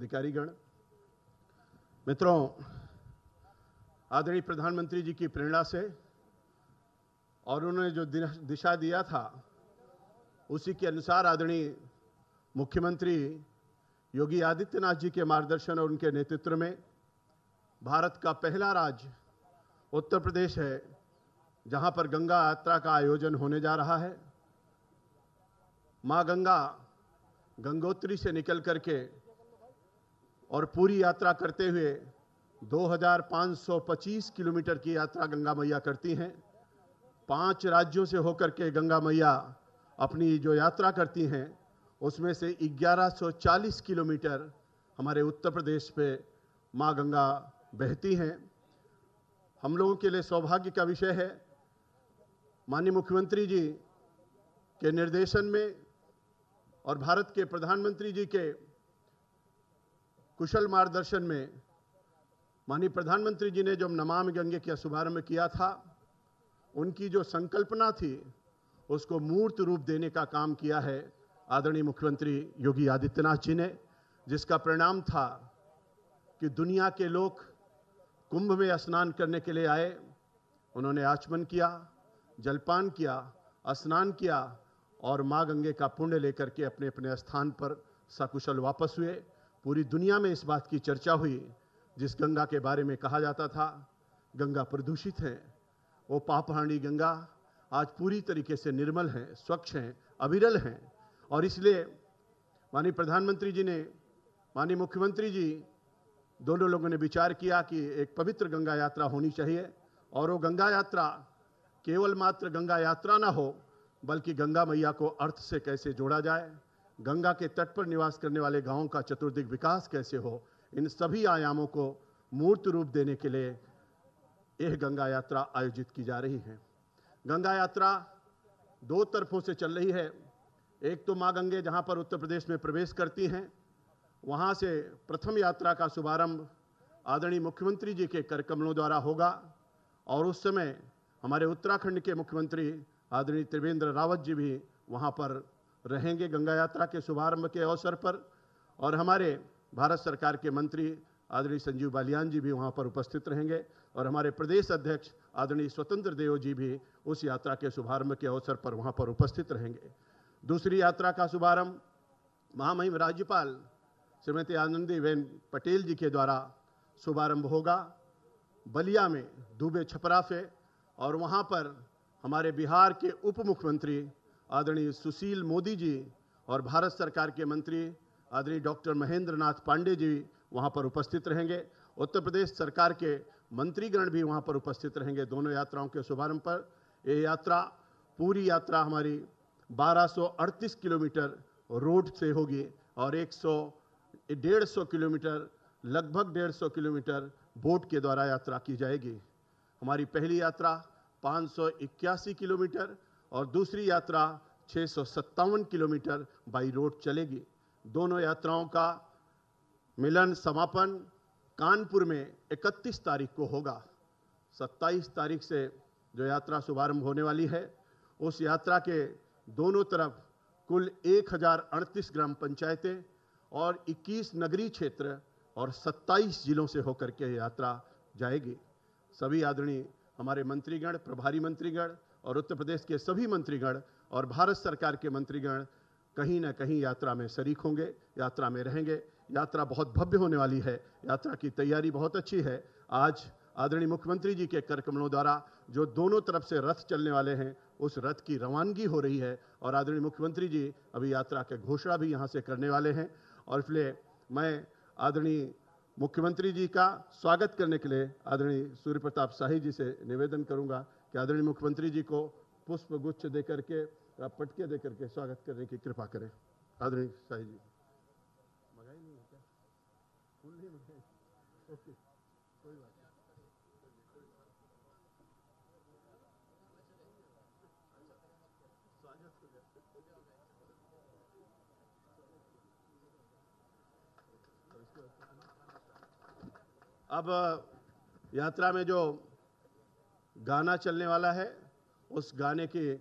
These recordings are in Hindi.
अधिकारीगण, मित्रों, आदरणीय प्रधानमंत्री जी की प्रेरणा से और उन्होंने जो दिशा दिया था, उसी के अनुसार आदरणीय मुख्यमंत्री योगी आदित्यनाथ जी के मार्गदर्शन और उनके नेतृत्व में भारत का पहला राज्य उत्तर प्रदेश है, जहाँ पर गंगा यात्रा का आयोजन होने जा रहा है। माँ गंगा गंगोत्री से निकल करके और पूरी यात्रा करते हुए 2525 किलोमीटर की यात्रा गंगा मैया करती हैं। पाँच राज्यों से होकर के गंगा मैया अपनी जो यात्रा करती हैं, उसमें से 1140 किलोमीटर हमारे उत्तर प्रदेश पे माँ गंगा बहती हैं। हम लोगों के लिए सौभाग्य का विषय है। माननीय मुख्यमंत्री जी के निर्देशन में और भारत के प्रधानमंत्री जी के कुशल मार्गदर्शन में माननीय प्रधानमंत्री जी ने जब नमामि गंगे का शुभारंभ किया था, उनकी जो संकल्पना थी, उसको मूर्त रूप देने का काम किया है आदरणीय मुख्यमंत्री योगी आदित्यनाथ जी ने, जिसका परिणाम था कि दुनिया के लोग कुंभ में स्नान करने के लिए आए, उन्होंने आचमन किया, जलपान किया, स्नान किया और माँ गंगे का पुण्य लेकर के अपने अपने स्थान पर सकुशल वापस हुए। पूरी दुनिया में इस बात की चर्चा हुई, जिस गंगा के बारे में कहा जाता था, गंगा प्रदूषित है। वो पापहाणी गंगा आज पूरी तरीके से निर्मल हैं, स्वच्छ हैं, अविरल हैं। और इसलिए माननीय प्रधानमंत्री जी ने, माननीय मुख्यमंत्री जी, दोनों लोगों ने विचार किया कि एक पवित्र गंगा यात्रा होनी चाहिए। और वो गंगा यात्रा केवल मात्र गंगा यात्रा ना हो, बल्कि गंगा मैया को अर्थ से कैसे जोड़ा जाए गंगा के तट पर निवास करने वाले गाँवों का चतुर्दिक विकास कैसे हो, इन सभी आयामों को मूर्त रूप देने के लिए यह गंगा यात्रा आयोजित की जा रही है। गंगा यात्रा दो तरफों से चल रही है। एक तो माँ गंगे, जहाँ पर उत्तर प्रदेश में प्रवेश करती हैं, वहाँ से प्रथम यात्रा का शुभारंभ आदरणीय मुख्यमंत्री जी के कर कमलों द्वारा होगा और उस समय हमारे उत्तराखंड के मुख्यमंत्री आदरणीय त्रिवेंद्र रावत जी भी वहाँ पर रहेंगे गंगा यात्रा के शुभारंभ के अवसर पर। और हमारे भारत सरकार के मंत्री आदरणीय संजीव बालियान जी भी वहाँ पर उपस्थित रहेंगे। और हमारे प्रदेश अध्यक्ष आदरणीय स्वतंत्र देव जी भी उस यात्रा के शुभारंभ के अवसर पर वहाँ पर उपस्थित रहेंगे। दूसरी यात्रा का शुभारंभ महामहिम राज्यपाल श्रीमती आनंदीबेन पटेल जी के द्वारा शुभारंभ होगा। बलिया में दुबे छपरा से। और वहाँ पर हमारे बिहार के उप मुख्यमंत्री आदरणीय सुशील मोदी जी और भारत सरकार के मंत्री आदरणीय डॉक्टर महेंद्र नाथ पांडे जी वहाँ पर उपस्थित रहेंगे। उत्तर प्रदेश सरकार के मंत्रीगण भी वहाँ पर उपस्थित रहेंगे दोनों यात्राओं के शुभारंभ पर। ये यात्रा, पूरी यात्रा हमारी 1238 किलोमीटर रोड से होगी और 100 डेढ़ सौ किलोमीटर, लगभग डेढ़ सौ किलोमीटर बोट के द्वारा यात्रा की जाएगी। हमारी पहली यात्रा पाँच सौ इक्यासी किलोमीटर और दूसरी यात्रा छः सौ सत्तावन किलोमीटर बाई रोड चलेगी। दोनों यात्राओं का मिलन समापन कानपुर में 31 तारीख को होगा। 27 तारीख से जो यात्रा शुभारंभ होने वाली है, उस यात्रा के दोनों तरफ़ कुल एक हज़ार अड़तीस ग्राम पंचायतें और 21 नगरीय क्षेत्र और 27 जिलों से होकर के यात्रा जाएगी। सभी आदरणीय हमारे मंत्रीगण, प्रभारी मंत्रीगण और उत्तर प्रदेश के सभी मंत्रीगण और भारत सरकार के मंत्रीगण कहीं ना कहीं यात्रा में शरीक होंगे, यात्रा में रहेंगे। यात्रा बहुत भव्य होने वाली है। यात्रा की तैयारी बहुत अच्छी है। आज आदरणीय मुख्यमंत्री जी के कर कमलों द्वारा जो दोनों तरफ़ से रथ चलने वाले हैं, उस रथ की रवानगी हो रही है और आदरणीय मुख्यमंत्री जी अभी यात्रा के घोषणा भी यहाँ से करने वाले हैं। और इसलिए मैं आदरणीय मुख्यमंत्री जी का स्वागत करने के लिए आदरणीय सूर्य प्रताप शाही जी से निवेदन करूँगा। कि आदरणीय मुख्यमंत्री जी को पुष्प गुच्छ दे करके पटके दे करके स्वागत करने की कृपा करें। आदरणीय शाही जी। मंगाई नहीं है क्या? फूल नहीं मंगाई ओके कोई बात अब यात्रा में जो गाना चलने वाला है। उस गाने के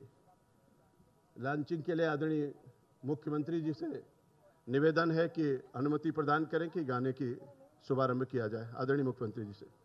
लॉन्चिंग के लिए आदरणीय मुख्यमंत्री जी से निवेदन है कि अनुमति प्रदान करें कि गाने की शुभारंभ किया जाए। आदरणीय मुख्यमंत्री जी से।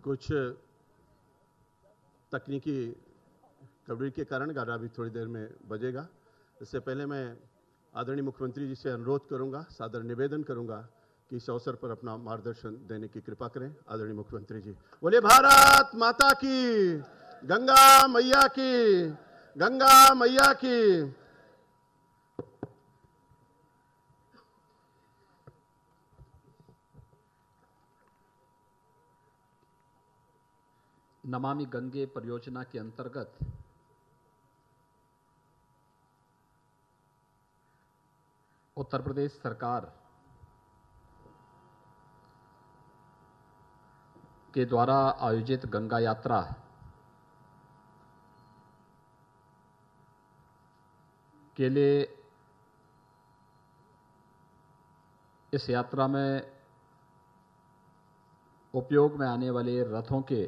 कुछ तकनीकी कवरेज के कारण गाना भी थोड़ी देर में बजेगा। इससे पहले मैं आदरणीय मुख्यमंत्री जी से अनुरोध करूँगा, सादर निवेदन करूँगा कि इस अवसर पर अपना मार्गदर्शन देने की कृपा करें। आदरणीय मुख्यमंत्री जी बोले भारत माता की, गंगा मैया की, गंगा मैया की नमामि गंगे परियोजना के अंतर्गत उत्तर प्रदेश सरकार के द्वारा आयोजित गंगा यात्रा के लिए इस यात्रा में उपयोग में आने वाले रथों के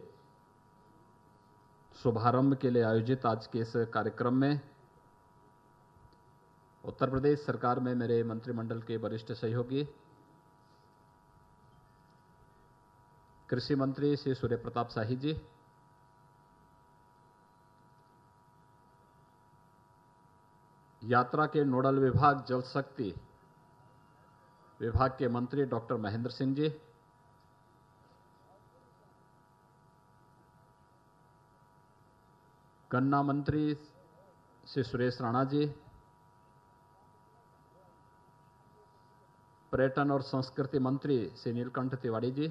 शुभारंभ के लिए आयोजित आज के इस कार्यक्रम में उत्तर प्रदेश सरकार में मेरे मंत्रिमंडल के वरिष्ठ सहयोगी, कृषि मंत्री श्री सूर्य प्रताप शाही जी, यात्रा के नोडल विभाग जल शक्ति विभाग के मंत्री डॉक्टर महेंद्र सिंह जी गन्ना मंत्री श्री सुरेश राणा जी, पर्यटन और संस्कृति मंत्री श्री नीलकंठ तिवारी जी,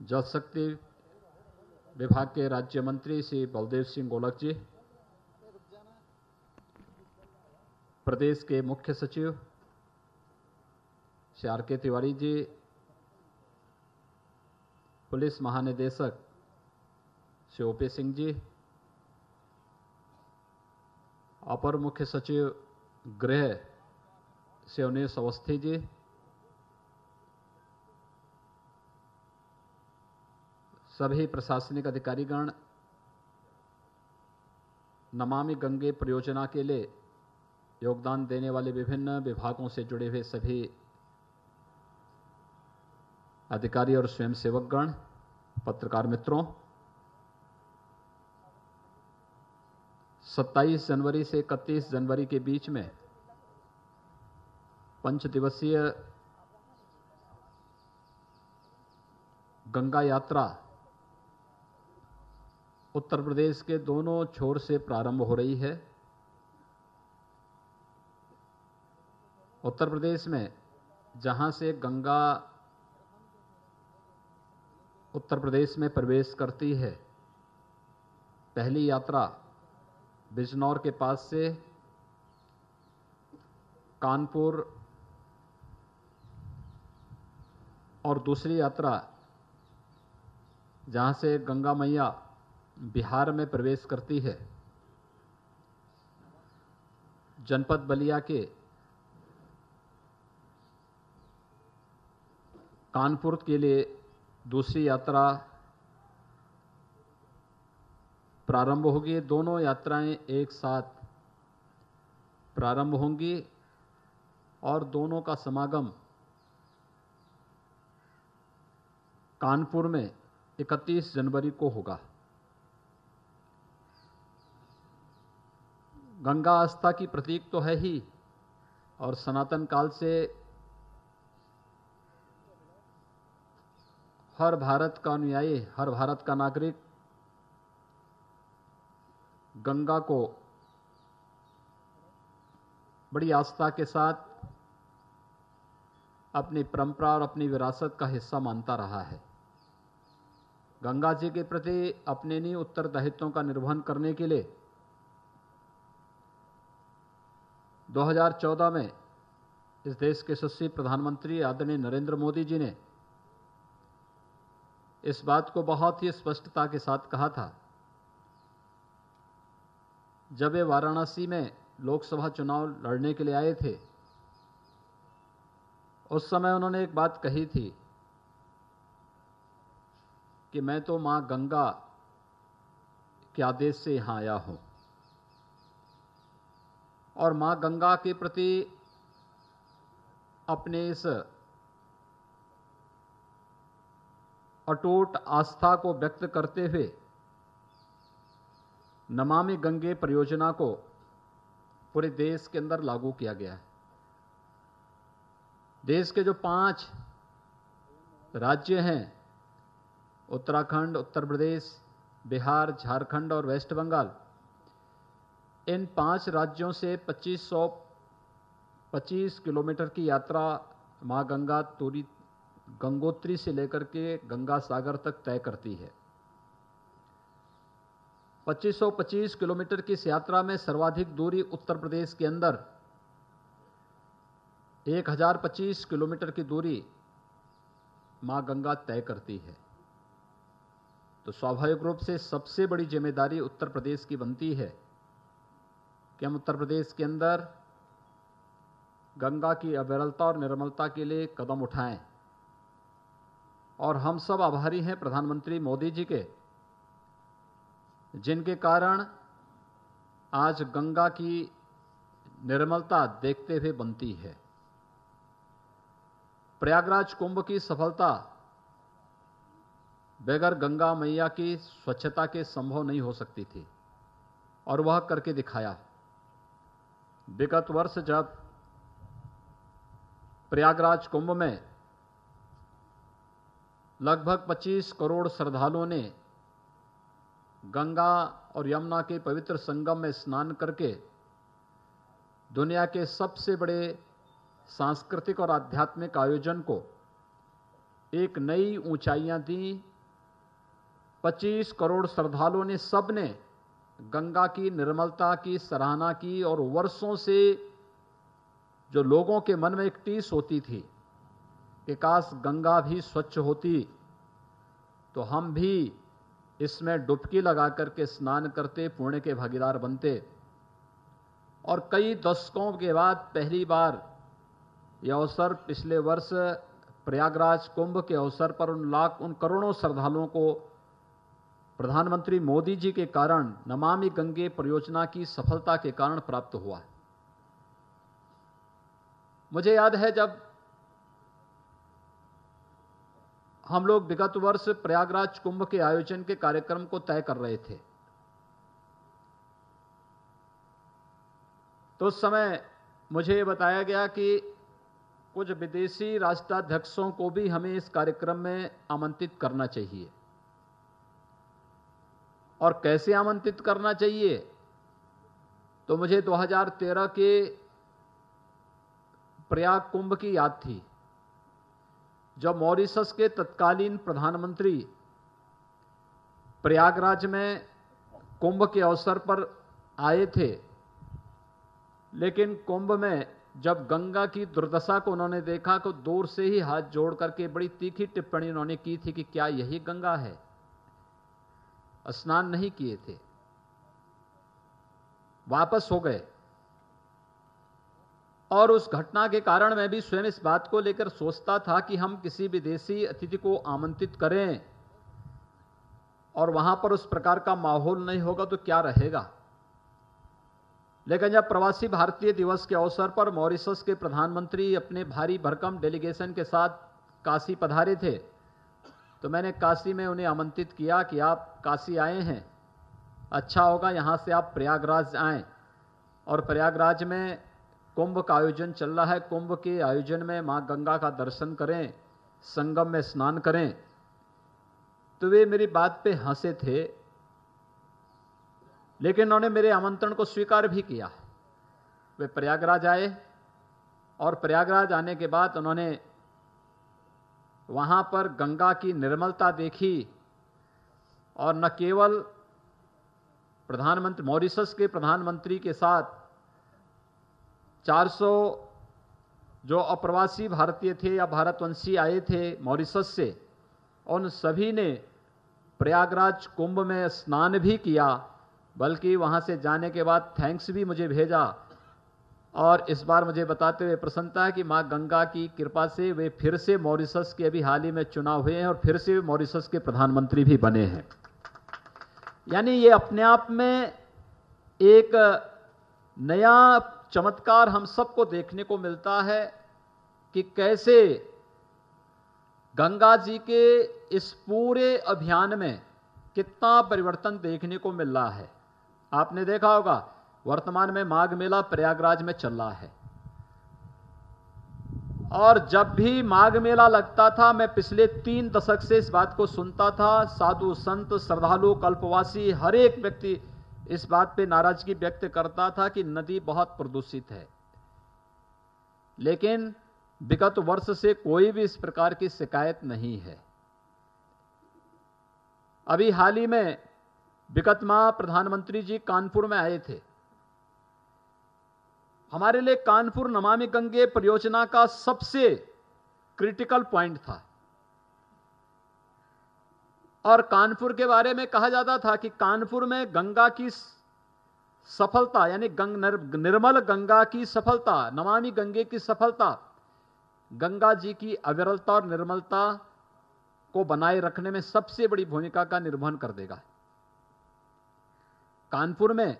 जल शक्ति विभाग के राज्य मंत्री श्री बलदेव सिंह गोलक जी, प्रदेश के मुख्य सचिव श्री आर के तिवारी जी पुलिस महानिदेशक श्री ओपी सिंह जी, अपर मुख्य सचिव गृह श्री अवनीश अवस्थी जी, सभी प्रशासनिक अधिकारीगण, नमामि गंगे परियोजना के लिए योगदान देने वाले विभिन्न विभागों से जुड़े हुए सभी अधिकारी और स्वयं स्वयंसेवकगण, पत्रकार मित्रों 27 जनवरी से 31 जनवरी के बीच में पंच दिवसीय गंगा यात्रा उत्तर प्रदेश के दोनों छोर से प्रारंभ हो रही है। उत्तर प्रदेश में जहाँ से गंगा उत्तर प्रदेश में प्रवेश करती है। पहली यात्रा बिजनौर के पास से कानपुर और दूसरी यात्रा जहाँ से गंगा मैया बिहार में प्रवेश करती है। जनपद बलिया के कानपुर के लिए दूसरी यात्रा प्रारंभ होगी। दोनों यात्राएँ एक साथ प्रारंभ होंगी और दोनों का समागम कानपुर में 31 जनवरी को होगा। गंगा आस्था की प्रतीक तो है ही और सनातन काल से हर भारत का अनुयायी, हर भारत का नागरिक। गंगा को बड़ी आस्था के साथ अपनी परंपरा और अपनी विरासत का हिस्सा मानता रहा है। गंगा जी के प्रति अपने नहीं, उत्तरदायित्वों का निर्वहन करने के लिए 2014 में इस देश के यशस्वी प्रधानमंत्री आदरणीय नरेंद्र मोदी जी ने इस बात को बहुत ही स्पष्टता के साथ कहा था। जब वे वाराणसी में लोकसभा चुनाव लड़ने के लिए आए थे, उस समय उन्होंने एक बात कही थी कि मैं तो माँ गंगा के आदेश से यहाँ आया हूँ और माँ गंगा के प्रति अपने इस अटूट आस्था को व्यक्त करते हुए नमामि गंगे परियोजना को पूरे देश के अंदर लागू किया गया है। देश के जो पाँच राज्य हैं, उत्तराखंड, उत्तर प्रदेश, बिहार, झारखंड और वेस्ट बंगाल, इन पाँच राज्यों से 2500 25 किलोमीटर की यात्रा माँ गंगा, तोरी गंगोत्री से लेकर के गंगा सागर तक तय करती है। 2525 किलोमीटर की इस यात्रा में सर्वाधिक दूरी उत्तर प्रदेश के अंदर 1025 किलोमीटर की दूरी माँ गंगा तय करती है। तो स्वाभाविक रूप से सबसे बड़ी ज़िम्मेदारी उत्तर प्रदेश की बनती है कि हम उत्तर प्रदेश के अंदर गंगा की अविरलता और निर्मलता के लिए कदम उठाएँ। और हम सब आभारी हैं प्रधानमंत्री मोदी जी के, जिनके कारण आज गंगा की निर्मलता देखते हुए बनती है। प्रयागराज कुंभ की सफलता बगैर गंगा मैया की स्वच्छता के संभव नहीं हो सकती थी, और वह करके दिखाया। विगत वर्ष जब प्रयागराज कुंभ में लगभग 25 करोड़ श्रद्धालुओं ने गंगा और यमुना के पवित्र संगम में स्नान करके दुनिया के सबसे बड़े सांस्कृतिक और आध्यात्मिक आयोजन को एक नई ऊंचाइयाँ दी। 25 करोड़ श्रद्धालुओं ने सबने गंगा की निर्मलता की, सराहना की और वर्षों से जो लोगों के मन में एक टीस होती थी कि काश गंगा भी स्वच्छ होती तो हम भी इसमें डुबकी लगा करके स्नान करते पुण्य के भागीदार बनते। और कई दशकों के बाद पहली बार यह अवसर पिछले वर्ष प्रयागराज कुंभ के अवसर पर उन लाख, उन करोड़ों श्रद्धालुओं को प्रधानमंत्री मोदी जी के कारण नमामि गंगे परियोजना की सफलता के कारण प्राप्त हुआ। मुझे याद है जब हम लोग विगत वर्ष प्रयागराज कुंभ के आयोजन के कार्यक्रम को तय कर रहे थे। तो उस समय मुझे बताया गया कि कुछ विदेशी राष्ट्राध्यक्षों को भी हमें इस कार्यक्रम में आमंत्रित करना चाहिए। और कैसे आमंत्रित करना चाहिए? तो मुझे 2013 के प्रयाग कुंभ की याद थी। जब मॉरिशस के तत्कालीन प्रधानमंत्री प्रयागराज में कुंभ के अवसर पर आए थे, लेकिन कुंभ में जब गंगा की दुर्दशा को उन्होंने देखा तो दूर से ही हाथ जोड़ करके बड़ी तीखी टिप्पणी उन्होंने की थी कि क्या यही गंगा है। स्नान नहीं किए थे। वापस हो गए। और उस घटना के कारण मैं भी स्वयं इस बात को लेकर सोचता था कि हम किसी विदेशी अतिथि को आमंत्रित करें और वहाँ पर उस प्रकार का माहौल नहीं होगा तो क्या रहेगा? लेकिन जब प्रवासी भारतीय दिवस के अवसर पर मॉरिशस के प्रधानमंत्री अपने भारी भरकम डेलीगेशन के साथ काशी पधारे थे तो मैंने काशी में उन्हें आमंत्रित किया कि आप काशी आए हैं। अच्छा होगा यहाँ से आप प्रयागराज आएँ। और प्रयागराज में कुंभ का आयोजन चल रहा है। कुंभ के आयोजन में माँ गंगा का दर्शन करें, संगम में स्नान करें। तो वे मेरी बात पे हंसे थे, लेकिन उन्होंने मेरे आमंत्रण को स्वीकार भी किया। वे प्रयागराज आए और प्रयागराज आने के बाद उन्होंने वहाँ पर गंगा की निर्मलता देखी और न केवल प्रधानमंत्री, मॉरिशस के प्रधानमंत्री के साथ 400 जो अप्रवासी भारतीय थे या भारतवंशी आए थे मॉरिसस से, उन सभी ने प्रयागराज कुंभ में स्नान भी किया, बल्कि वहाँ से जाने के बाद थैंक्स भी मुझे भेजा। और इस बार मुझे बताते हुए प्रसन्नता है कि माँ गंगा की कृपा से वे फिर से मॉरिसस के अभी हाल ही में चुनाव हुए हैं और फिर से मॉरिसस के प्रधानमंत्री भी बने हैं। यानी ये अपने आप में एक नया चमत्कार हम सबको देखने को मिलता है कि कैसे गंगा जी के इस पूरे अभियान में कितना परिवर्तन देखने को मिल रहा है। आपने देखा होगा, वर्तमान में माघ मेला प्रयागराज में चल रहा है। और जब भी माघ मेला लगता था, मैं पिछले तीन दशक से इस बात को सुनता था, साधु संत, श्रद्धालु, कल्पवासी, हर एक व्यक्ति इस बात पे नाराज़गी व्यक्त करता था कि नदी बहुत प्रदूषित है। लेकिन विगत वर्ष से कोई भी इस प्रकार की शिकायत नहीं है। अभी हाल ही में विगत माह प्रधानमंत्री जी कानपुर में आए थे। हमारे लिए कानपुर नमामि गंगे परियोजना का सबसे क्रिटिकल पॉइंट था। और कानपुर के बारे में कहा जाता था कि कानपुर में गंगा की सफलता यानी गंग निर, निर्मल गंगा की सफलता नमामि गंगे की सफलता गंगा जी की अविरलता और निर्मलता को बनाए रखने में सबसे बड़ी भूमिका का निर्वहन कर देगा। कानपुर में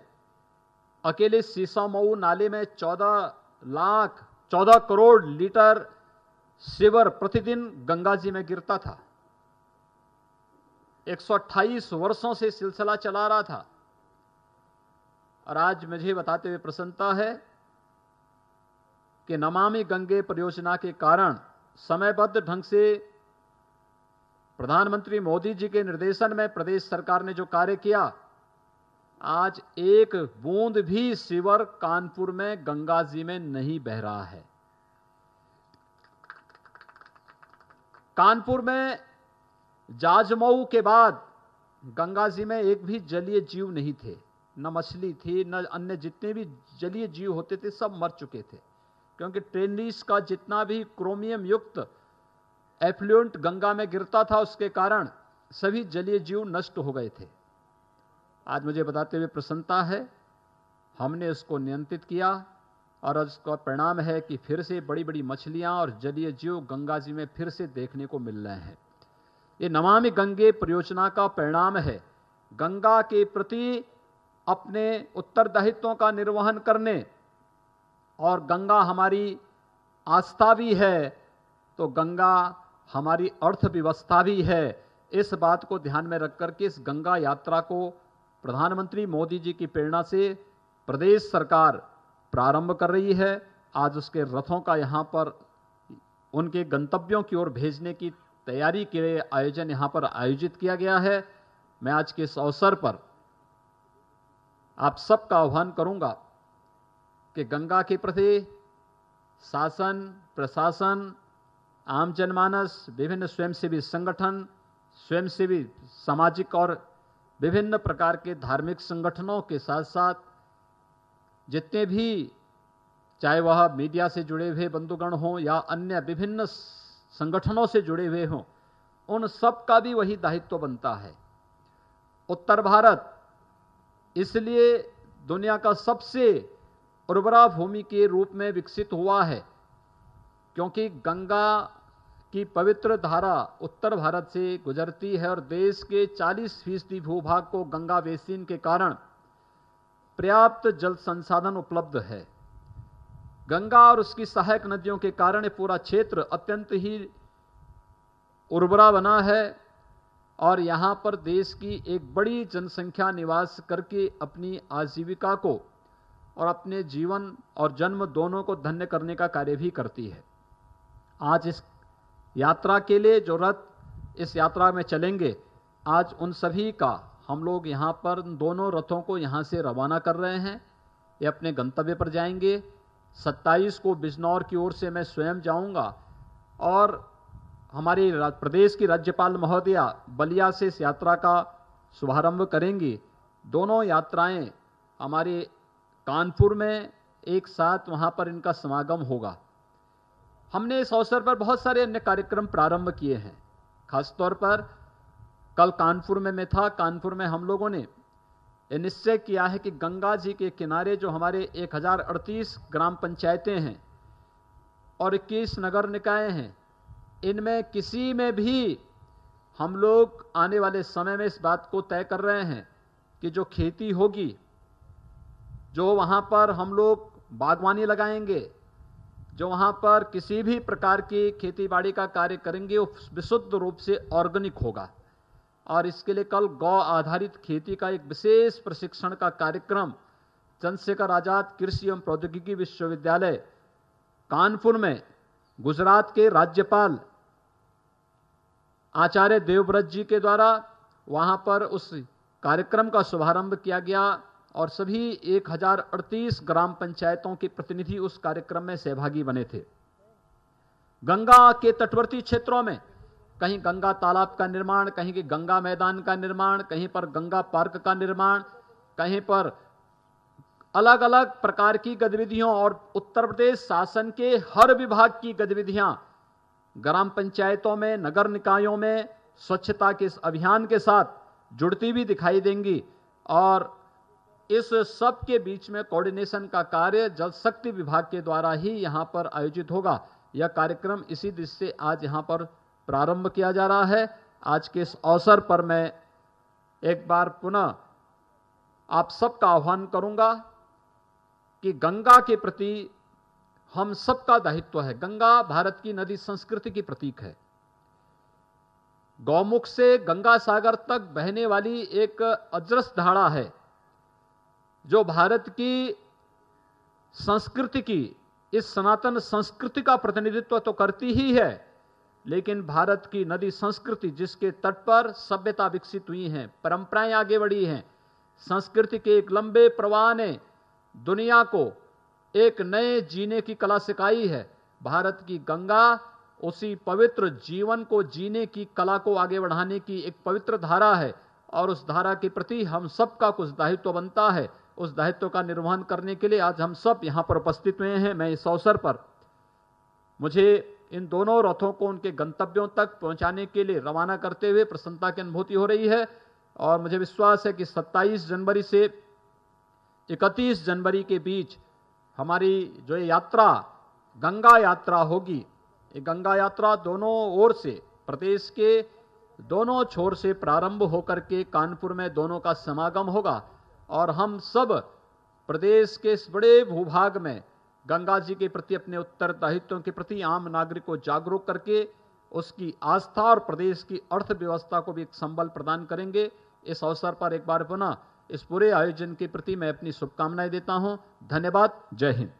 अकेले सीसामऊ नाले में 14 लाख 14 करोड़ लीटर सिवर प्रतिदिन गंगा जी में गिरता था। 128 वर्षों से सिलसिला चला रहा था। और आज मुझे बताते हुए प्रसन्नता है कि नमामि गंगे परियोजना के कारण समयबद्ध ढंग से प्रधानमंत्री मोदी जी के निर्देशन में प्रदेश सरकार ने जो कार्य किया, आज एक बूंद भी सिवर कानपुर में गंगा जी में नहीं बह रहा है। कानपुर में जाजमऊ के बाद गंगा जी में एक भी जलीय जीव नहीं थे। न मछली थी, न अन्य जितने भी जलीय जीव होते थे, सब मर चुके थे। क्योंकि ट्रेनिस का जितना भी क्रोमियम युक्त एफ्लुएंट गंगा में गिरता था, उसके कारण सभी जलीय जीव नष्ट हो गए थे। आज मुझे बताते हुए प्रसन्नता है, हमने उसको नियंत्रित किया और उसका परिणाम है कि फिर से बड़ी बड़ी मछलियाँ और जलीय जीव गंगा जी में फिर से देखने को मिल रहे हैं। ये नमामि गंगे परियोजना का परिणाम है। गंगा के प्रति अपने उत्तरदायित्वों का निर्वहन करने और गंगा हमारी आस्था भी है तो गंगा हमारी अर्थव्यवस्था भी है। इस बात को ध्यान में रख करके इस गंगा यात्रा को प्रधानमंत्री मोदी जी की प्रेरणा से प्रदेश सरकार प्रारंभ कर रही है। आज उसके रथों का यहाँ पर उनके गंतव्यों की ओर भेजने की तैयारी के आयोजन यहाँ पर आयोजित किया गया है। मैं आज के इस अवसर पर आप सबका आह्वान करूँगा कि गंगा के प्रति शासन, प्रशासन, आम जनमानस, विभिन्न स्वयंसेवी संगठन, स्वयंसेवी सामाजिक और विभिन्न प्रकार के धार्मिक संगठनों के साथ साथ जितने भी चाहे वह मीडिया से जुड़े हुए बंधुगण हों या अन्य विभिन्न संगठनों से जुड़े हुए हों, उन सब का भी वही दायित्व बनता है। उत्तर भारत इसलिए दुनिया का सबसे उर्वरा भूमि के रूप में विकसित हुआ है, क्योंकि गंगा की पवित्र धारा उत्तर भारत से गुजरती है और देश के 40 फ़ीसदी भूभाग को गंगा बेसिन के कारण पर्याप्त जल संसाधन उपलब्ध है। गंगा और उसकी सहायक नदियों के कारण पूरा क्षेत्र अत्यंत ही उर्वरा बना है और यहाँ पर देश की एक बड़ी जनसंख्या निवास करके अपनी आजीविका को और अपने जीवन और जन्म दोनों को धन्य करने का कार्य भी करती है। आज इस यात्रा के लिए जो रथ इस यात्रा में चलेंगे, आज उन सभी का हम लोग यहाँ पर दोनों रथों को यहाँ से रवाना कर रहे हैं। ये अपने गंतव्य पर जाएँगे। 27 को बिजनौर की ओर से मैं स्वयं जाऊँगा और हमारी प्रदेश की राज्यपाल महोदया बलिया से इस यात्रा का शुभारंभ करेंगी। दोनों यात्राएँ हमारे कानपुर में एक साथ वहाँ पर इनका समागम होगा। हमने इस अवसर पर बहुत सारे अन्य कार्यक्रम प्रारंभ किए हैं। खासतौर पर कल कानपुर में मैं था, कानपुर में हम लोगों ने निश्चय किया है कि गंगा जी के किनारे जो हमारे एक हज़ार अड़तीस ग्राम पंचायतें हैं और इक्कीस नगर निकाय हैं, इनमें किसी में भी हम लोग आने वाले समय में इस बात को तय कर रहे हैं कि जो खेती होगी, जो वहाँ पर हम लोग बागवानी लगाएँगे, जो वहाँ पर किसी भी प्रकार की खेती बाड़ी का कार्य करेंगे, वो विशुद्ध रूप से ऑर्गेनिक होगा। और इसके लिए कल गौ आधारित खेती का एक विशेष प्रशिक्षण का कार्यक्रम चंद्रशेखर आज़ाद कृषि एवं प्रौद्योगिकी विश्वविद्यालय, कानपुर में गुजरात के राज्यपाल आचार्य देवव्रत जी के द्वारा वहाँ पर उस कार्यक्रम का शुभारंभ किया गया और सभी एक हज़ार अड़तीस ग्राम पंचायतों के प्रतिनिधि उस कार्यक्रम में सहभागी बने थे। गंगा के तटवर्ती क्षेत्रों में कहीं गंगा तालाब का निर्माण, कहीं की गंगा मैदान का निर्माण, कहीं पर गंगा पार्क का निर्माण, कहीं पर अलग अलग प्रकार की गतिविधियों और उत्तर प्रदेश शासन के हर विभाग की गतिविधियाँ, ग्राम पंचायतों में, नगर निकायों में स्वच्छता के इस अभियान के साथ जुड़ती भी दिखाई देंगी और इस सब के बीच में कोऑर्डिनेशन का कार्य जल शक्ति विभाग के द्वारा ही यहाँ पर आयोजित होगा। यह कार्यक्रम इसी दृष्टि से आज यहाँ पर प्रारंभ किया जा रहा है। आज के इस अवसर पर मैं एक बार पुनः आप सबका आह्वान करूँगा कि गंगा के प्रति हम सबका दायित्व है। गंगा भारत की नदी संस्कृति की प्रतीक है। गौमुख से गंगा सागर तक बहने वाली एक अजरस धारा है, जो भारत की संस्कृति की, इस सनातन संस्कृति का प्रतिनिधित्व तो करती ही है। लेकिन भारत की नदी संस्कृति जिसके तट पर सभ्यता विकसित हुई है, परंपराएँ आगे बढ़ी हैं, संस्कृति के एक लंबे प्रवाह ने दुनिया को एक नए जीने की कला सिखाई है। भारत की गंगा उसी पवित्र जीवन को जीने की कला को आगे बढ़ाने की एक पवित्र धारा है और उस धारा के प्रति हम सबका कुछ दायित्व बनता है। उस दायित्व का निर्वहन करने के लिए आज हम सब यहाँ पर उपस्थित हुए हैं। मैं इस अवसर पर मुझे इन दोनों रथों को उनके गंतव्यों तक पहुँचाने के लिए रवाना करते हुए प्रसन्नता की अनुभूति हो रही है और मुझे विश्वास है कि 27 जनवरी से 31 जनवरी के बीच हमारी जो ये यात्रा, गंगा यात्रा होगी, ये गंगा यात्रा दोनों ओर से, प्रदेश के दोनों छोर से प्रारंभ होकर के कानपुर में दोनों का समागम होगा और हम सब प्रदेश के इस बड़े भूभाग में गंगा जी के प्रति अपने उत्तरदायित्वों के प्रति आम नागरिक को जागरूक करके उसकी आस्था और प्रदेश की अर्थव्यवस्था को भी एक संबल प्रदान करेंगे। इस अवसर पर एक बार पुनः इस पूरे आयोजन के प्रति मैं अपनी शुभकामनाएँ देता हूँ। धन्यवाद। जय हिंद।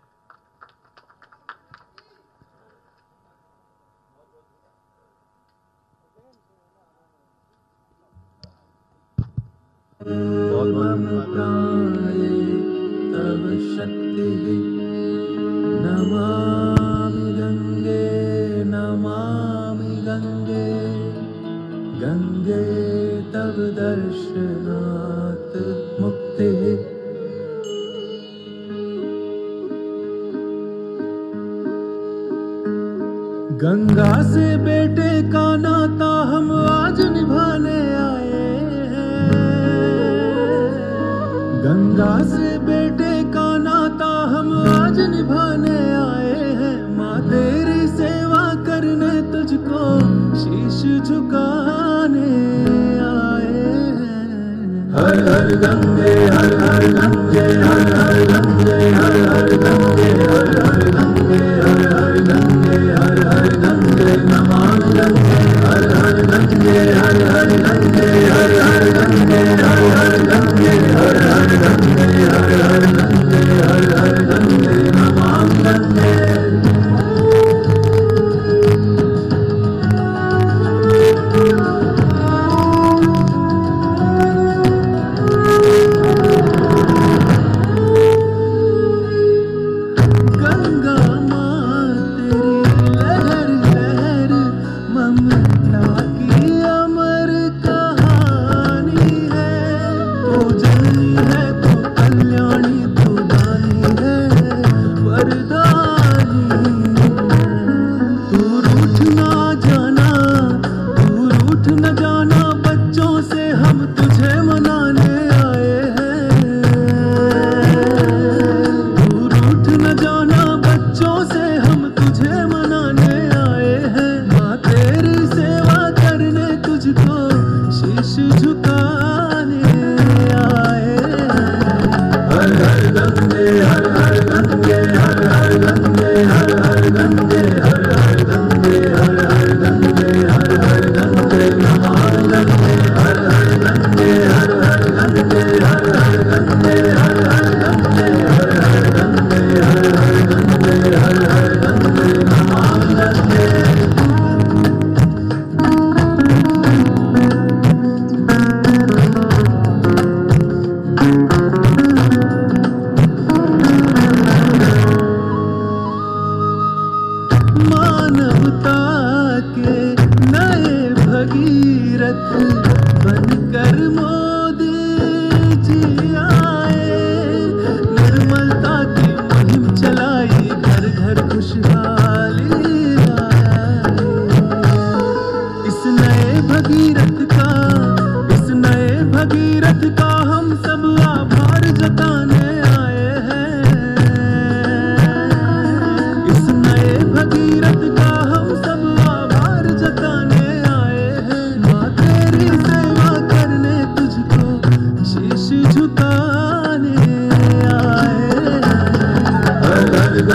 शक्ति हर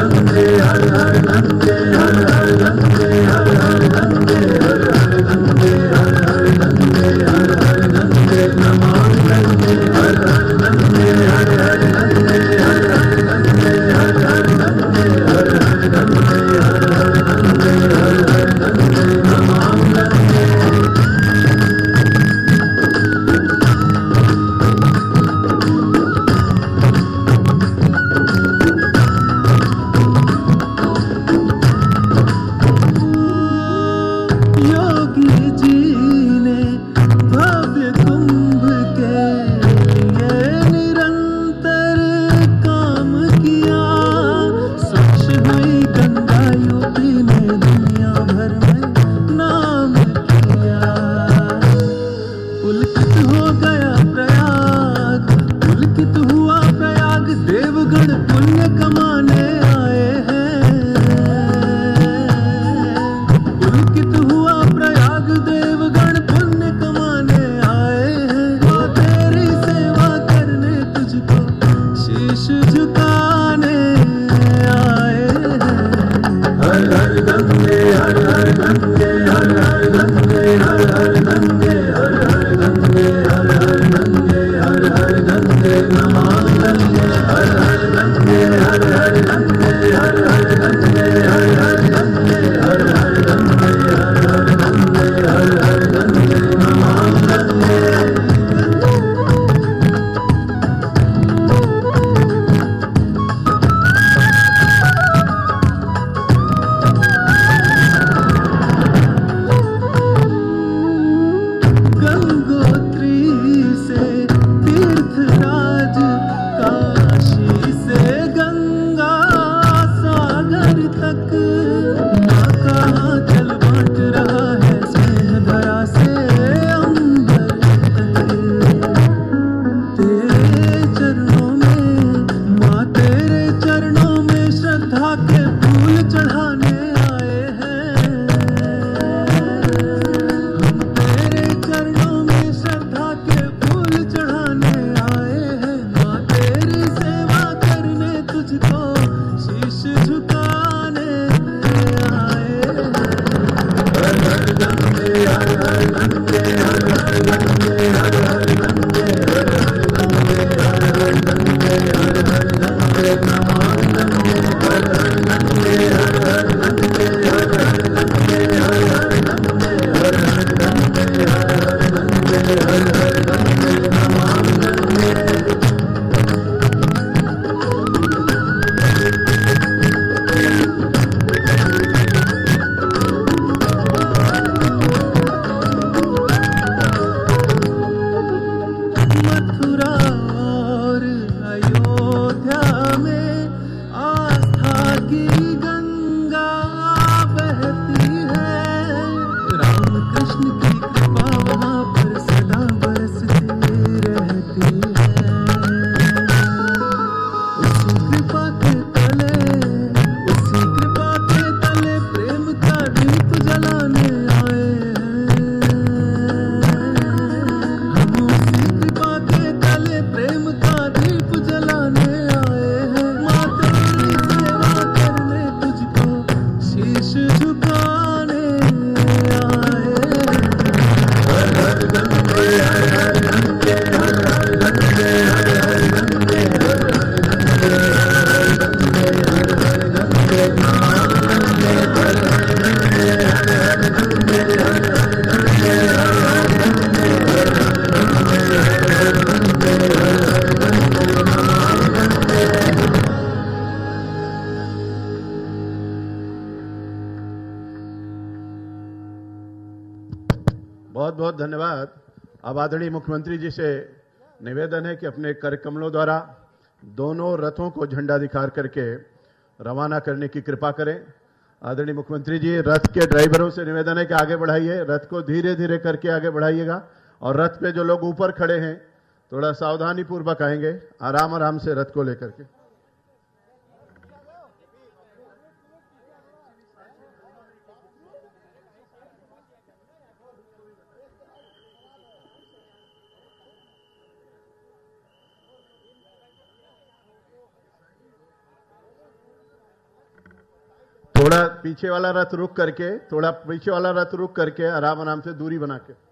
हर हर गंगे हर हर गंगे हर बहुत बहुत धन्यवाद। अब आदरणीय मुख्यमंत्री जी से निवेदन है कि अपने कार्यक्रमों द्वारा दोनों रथों को झंडा दिखार करके रवाना करने की कृपा करें। आदरणीय मुख्यमंत्री जी, रथ के ड्राइवरों से निवेदन है कि आगे बढ़ाइए, रथ को धीरे धीरे करके आगे बढ़ाइएगा और रथ पे जो लोग ऊपर खड़े हैं, थोड़ा सावधानी पूर्वक आएँगे आराम आराम से रथ को लेकर के थोड़ा पीछे वाला रथ रुक करके, थोड़ा पीछे वाला रथ रुक करके आराम आराम से दूरी बना के।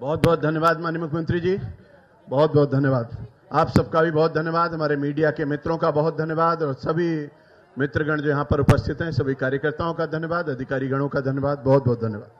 बहुत बहुत धन्यवाद माननीय मुख्यमंत्री जी। बहुत बहुत धन्यवाद। आप सबका भी बहुत धन्यवाद। हमारे मीडिया के मित्रों का बहुत धन्यवाद और सभी मित्रगण जो यहाँ पर उपस्थित हैं, सभी कार्यकर्ताओं का धन्यवाद अधिकारीगणों का धन्यवाद। बहुत बहुत धन्यवाद।